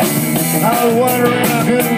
I was if I could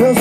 Deus